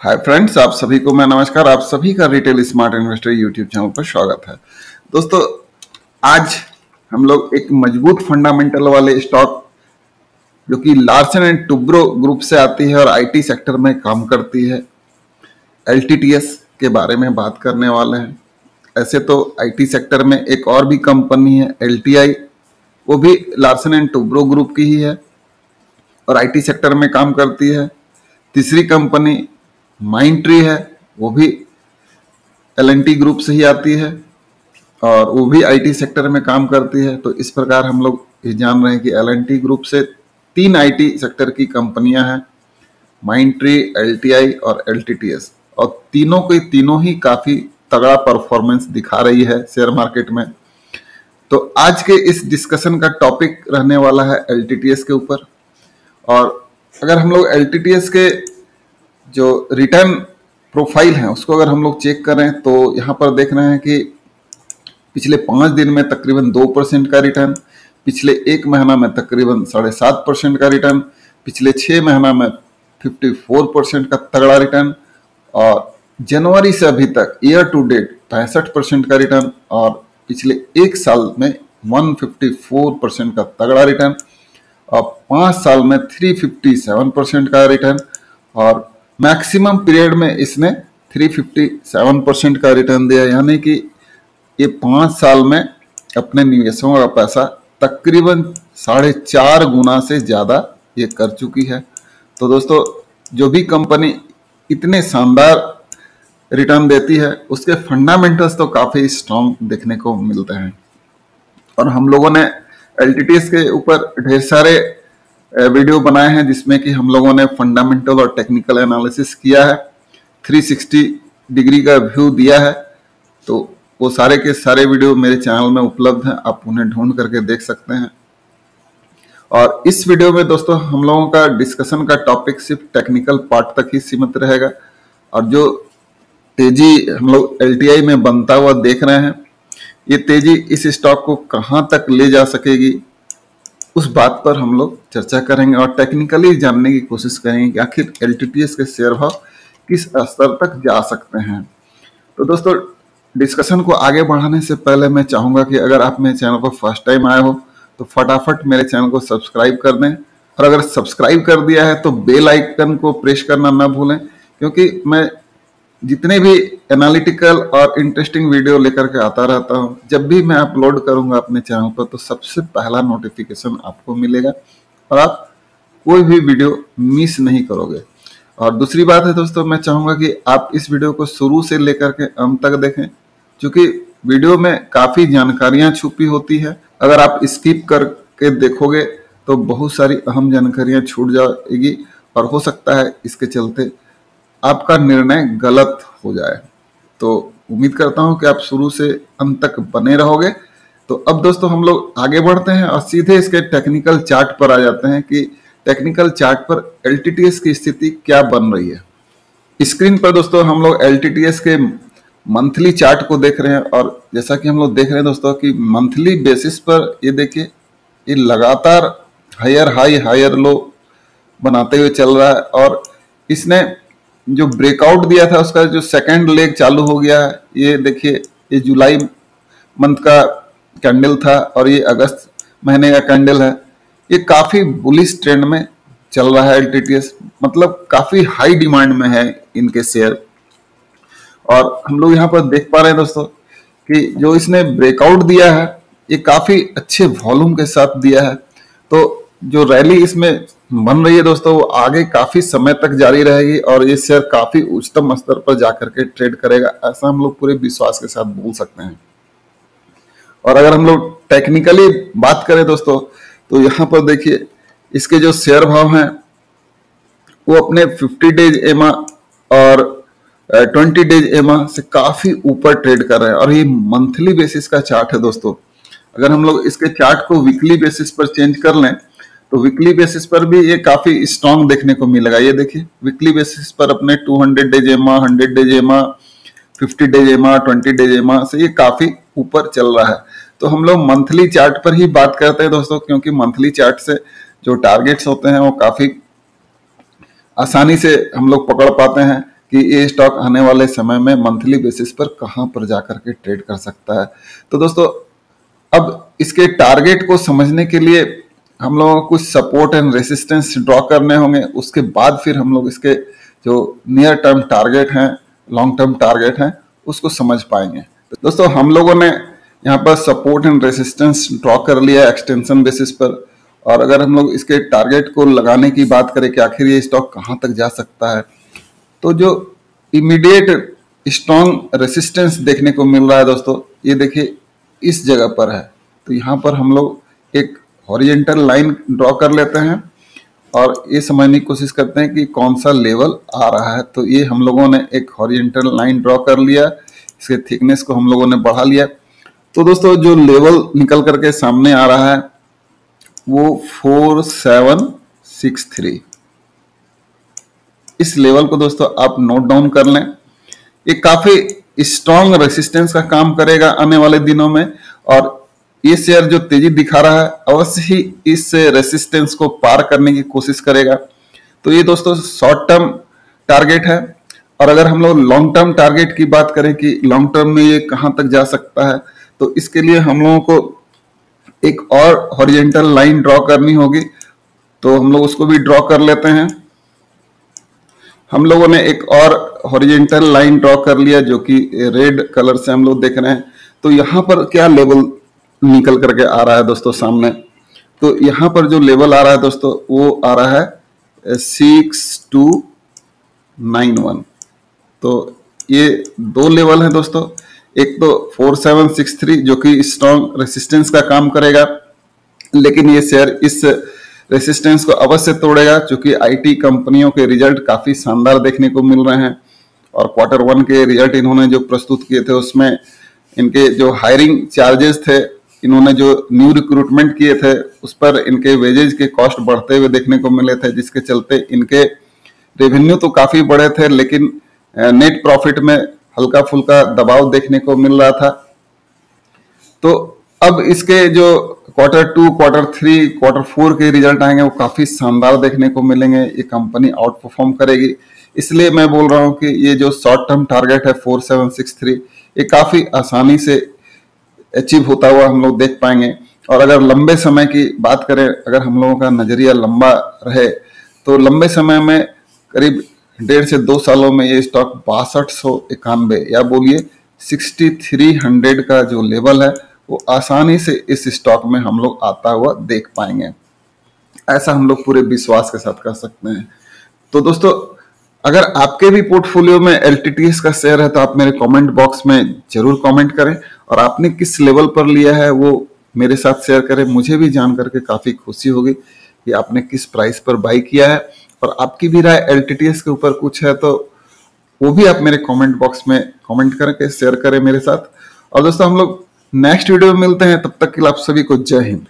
Hi friends आप सभी को मैं नमस्कार। आप सभी का retail smart investor YouTube channel पर स्वागत है। दोस्तों, आज हम लोग एक मज़बूत फंडामेंटल वाले स्टॉक जो कि लार्सन एंड टुब्रो ग्रुप से आती है और आईटी सेक्टर में काम करती है एलटीटीएस के बारे में बात करने वाले हैं। ऐसे तो आईटी सेक्टर में एक और भी कंपनी है LTI वो भी लार्सन एंड टुब्रो ग्रुप की ही है और आईटी सेक्टर में काम करती है। तीसरी कंपनी माइंड ट्री है, वो भी एलएनटी ग्रुप से ही आती है और वो भी आईटी सेक्टर में काम करती है। तो इस प्रकार हम लोग ये जान रहे हैं कि एलएनटी ग्रुप से तीन आईटी सेक्टर की कंपनियाँ हैं माइंड ट्री एल और एलटीटीएस और तीनों के तीनों ही काफ़ी तगड़ा परफॉर्मेंस दिखा रही है शेयर मार्केट में। तो आज के इस डिस्कशन का टॉपिक रहने वाला है एलटीटीएस के ऊपर। और अगर हम लोग एलटीटीएस के जो रिटर्न प्रोफ़ाइल है, उसको अगर हम लोग चेक करें तो यहाँ पर देख रहे हैं कि पिछले पाँच दिन में तकरीबन दो परसेंट का रिटर्न पिछले एक महीना में तकरीबन साढ़े सात परसेंट का रिटर्न पिछले छः महीना में फिफ्टी फोर परसेंट का तगड़ा रिटर्न और जनवरी से अभी तक ईयर टू डेट पैंसठ परसेंट का रिटर्न और पिछले एक साल में 154 परसेंट का तगड़ा रिटर्न और पाँच साल में 357 परसेंट का रिटर्न और मैक्सिमम पीरियड में इसने 357 परसेंट का रिटर्न दिया, यानी कि ये पाँच साल में अपने निवेशों का पैसा तकरीबन साढ़े चार गुना से ज़्यादा ये कर चुकी है। तो दोस्तों, जो भी कंपनी इतने शानदार रिटर्न देती है, उसके फंडामेंटल्स तो काफ़ी स्ट्रॉन्ग देखने को मिलते हैं। और हम लोगों ने एल के ऊपर ढेर सारे वीडियो बनाए हैं जिसमें कि हम लोगों ने फंडामेंटल और टेक्निकल एनालिसिस किया है। 360 डिग्री का व्यू दिया है। तो वो सारे के सारे वीडियो मेरे चैनल में उपलब्ध हैं, आप उन्हें ढूंढ करके देख सकते हैं। और इस वीडियो में दोस्तों हम लोगों का डिस्कशन का टॉपिक सिर्फ़ टेक्निकल पार्ट तक ही सीमित रहेगा। और जो तेज़ी हम लोग एलटीआई में बनता हुआ देख रहे हैं, ये तेज़ी इस स्टॉक को कहाँ तक ले जा सकेगी? उस बात पर हम लोग चर्चा करेंगे और टेक्निकली जानने की कोशिश करेंगे कि आखिर एल के शेयर भाव किस स्तर तक जा सकते हैं। तो दोस्तों डिस्कशन को आगे बढ़ाने से पहले मैं चाहूँगा कि अगर आप मेरे चैनल पर फ़र्स्ट टाइम आए हो तो फटाफट मेरे चैनल को सब्सक्राइब कर दें। और अगर सब्सक्राइब कर दिया है तो बेल आइकन को प्रेस करना ना भूलें, क्योंकि मैं जितने भी एनालिटिकल और इंटरेस्टिंग वीडियो लेकर के आता रहता हूँ। जब भी मैं अपलोड करूँगा अपने चैनल पर तो सबसे पहला नोटिफिकेशन आपको मिलेगा और आप कोई भी वीडियो मिस नहीं करोगे। और दूसरी बात है दोस्तों, मैं चाहूँगा कि आप इस वीडियो को शुरू से लेकर के अंत तक देखें, क्योंकि वीडियो में काफ़ी जानकारियाँ छुपी होती है। अगर आप स्किप करके देखोगे तो बहुत सारी अहम जानकारियाँ छूट जाएगी और हो सकता है इसके चलते आपका निर्णय गलत हो जाए। तो उम्मीद करता हूँ कि आप शुरू से अंत तक बने रहोगे। तो अब दोस्तों हम लोग आगे बढ़ते हैं और सीधे इसके टेक्निकल चार्ट पर आ जाते हैं कि टेक्निकल चार्ट पर एलटीटीएस की स्थिति क्या बन रही है। स्क्रीन पर दोस्तों हम लोग एलटीटीएस के मंथली चार्ट को देख रहे हैं और जैसा कि हम लोग देख रहे हैं दोस्तों कि मंथली बेसिस पर ये देखिए, ये लगातार हायर हाई हायर लो बनाते हुए चल रहा है और इसने जो ब्रेकआउट दिया था, उसका जो सेकंड लेग चालू हो गया है ये देखिए, ये जुलाई मंथ का कैंडल था और ये अगस्त महीने का कैंडल है। ये काफ़ी बुलिस ट्रेंड में चल रहा है एल मतलब काफ़ी हाई डिमांड में है इनके शेयर और हम लोग यहाँ पर देख पा रहे हैं दोस्तों कि जो इसने ब्रेकआउट दिया है, ये काफ़ी अच्छे वॉल्यूम के साथ दिया है। तो जो रैली इसमें बन रही है दोस्तों, वो आगे काफ़ी समय तक जारी रहेगी और ये शेयर काफ़ी उच्चतम स्तर पर जाकर के ट्रेड करेगा, ऐसा हम लोग पूरे विश्वास के साथ बोल सकते हैं। और अगर हम लोग टेक्निकली बात करें दोस्तों तो यहाँ पर देखिए, इसके जो शेयर भाव हैं, वो अपने 50 डेज़ एमा और 20 डेज़ एमा से काफ़ी ऊपर ट्रेड कर रहे हैं। और ये मंथली बेसिस का चार्ट है दोस्तों। अगर हम लोग इसके चार्ट को वीकली बेसिस पर चेंज कर लें तो वीकली बेसिस पर भी ये काफ़ी स्ट्रांग देखने को मिलेगा ये देखिए वीकली बेसिस पर अपने 200 days EMA 100 days EMA 50 days EMA 20 days EMA से ये काफ़ी ऊपर चल रहा है। तो हम लोग मंथली चार्ट पर ही बात करते हैं दोस्तों, क्योंकि मंथली चार्ट से जो टारगेट्स होते हैं वो काफ़ी आसानी से हम लोग पकड़ पाते हैं कि ये स्टॉक आने वाले समय में मंथली बेसिस पर कहाँ पर जाकर के ट्रेड कर सकता है। तो दोस्तों, अब इसके टारगेट को समझने के लिए हम लोगों को कुछ सपोर्ट एंड रेसिस्टेंस ड्रॉ करने होंगे। उसके बाद फिर हम लोग इसके जो नियर टर्म टारगेट हैं लॉन्ग टर्म टारगेट हैं, उसको समझ पाएँगे। तो दोस्तों, हम लोगों ने यहाँ पर सपोर्ट एंड रेसिस्टेंस ड्रॉ कर लिया एक्सटेंशन बेसिस पर। और अगर हम लोग इसके टारगेट को लगाने की बात करें कि आखिर ये स्टॉक कहाँ तक जा सकता है तो जो इमीडिएट स्ट्रॉन्ग रेसिस्टेंस देखने को मिल रहा है दोस्तों, ये देखिए इस जगह पर है। तो यहाँ पर हम लोग एक हॉरिजेंटल लाइन ड्रॉ कर लेते हैं और ये समझने की कोशिश करते हैं कि कौन सा लेवल आ रहा है। तो ये हम लोगों ने एक हॉरिजेंटल लाइन ड्रॉ कर लिया, इसके थिकनेस को हम लोगों ने बढ़ा लिया। तो दोस्तों, जो लेवल निकल करके सामने आ रहा है, वो फोर सेवन सिक्स थ्री। इस लेवल को दोस्तों आप नोट डाउन कर लें। ये काफ़ी स्ट्रॉन्ग रेसिस्टेंस का काम करेगा आने वाले दिनों में और ये शेयर जो तेज़ी दिखा रहा है, अवश्य ही इस रेसिस्टेंस को पार करने की कोशिश करेगा। तो ये दोस्तों शॉर्ट टर्म टारगेट है। और अगर हम लोग लॉन्ग टर्म टारगेट की बात करें कि लॉन्ग टर्म में ये कहाँ तक जा सकता है तो इसके लिए हम लोगों को एक और हॉरिजेंटल लाइन ड्रॉ करनी होगी। तो हम लोग उसको भी ड्रॉ कर लेते हैं। हम लोगों ने एक और हॉरिजेंटल लाइन ड्रॉ कर लिया, जो कि रेड कलर से हम लोग देख रहे हैं। तो यहाँ पर क्या लेवल निकल करके आ रहा है दोस्तों सामने। तो यहाँ पर जो लेवल आ रहा है दोस्तों, वो आ रहा है सिक्स टू नाइन वन तो ये दो लेवल है दोस्तों। एक तो फोर सेवन सिक्स थ्री जो कि स्ट्रॉन्ग रेसिस्टेंस का काम करेगा, लेकिन ये शेयर इस रेसिस्टेंस को अवश्य तोड़ेगा, क्योंकि आईटी कंपनियों के रिज़ल्ट काफ़ी शानदार देखने को मिल रहे हैं, और क्वार्टर वन के रिज़ल्ट इन्होंने जो प्रस्तुत किए थे, उसमें इनके जो हायरिंग चार्जेस थे इन्होंने जो न्यू रिक्रूटमेंट किए थे, उस पर इनके वेजेज के कॉस्ट बढ़ते हुए देखने को मिले थे, जिसके चलते इनके रेवेन्यू तो काफ़ी बड़े थे, लेकिन नेट प्रॉफिट में हल्का फुल्का दबाव देखने को मिल रहा था। तो अब इसके जो quarter two quarter three quarter four के रिज़ल्ट आएँगे, वो काफ़ी शानदार देखने को मिलेंगे। ये कंपनी आउट परफॉर्म करेगी। इसलिए मैं बोल रहा हूँ कि ये जो शॉर्ट टर्म टारगेट है फोर सेवन सिक्स थ्री ये काफ़ी आसानी से अचीव होता हुआ हम लोग देख पाएँगे। और अगर लंबे समय की बात करें, अगर हम लोगों का नज़रिया लंबा रहे तो लंबे समय में करीब डेढ़ से दो सालों में ये स्टॉक बासठ सौ इक्यानवे, या बोलिए सिक्सटी थ्री हंड्रेड का जो लेवल है, वो आसानी से इस स्टॉक में हम लोग आता हुआ देख पाएँगे। ऐसा हम लोग पूरे विश्वास के साथ कर सकते हैं। तो दोस्तों, अगर आपके भी पोर्टफोलियो में LTTS का शेयर है तो आप मेरे कमेंट बॉक्स में ज़रूर कमेंट करें। और आपने किस लेवल पर लिया है वो मेरे साथ शेयर करें। मुझे भी जान करके काफ़ी खुशी होगी कि आपने किस प्राइस पर बाई किया है। और आपकी भी राय एलटीटीएस के ऊपर कुछ है तो वो भी आप मेरे कमेंट बॉक्स में कमेंट करके शेयर करें मेरे साथ। और दोस्तों, हम लोग नेक्स्ट वीडियो में मिलते हैं। तब तक के लिए आप सभी को जय हिंद।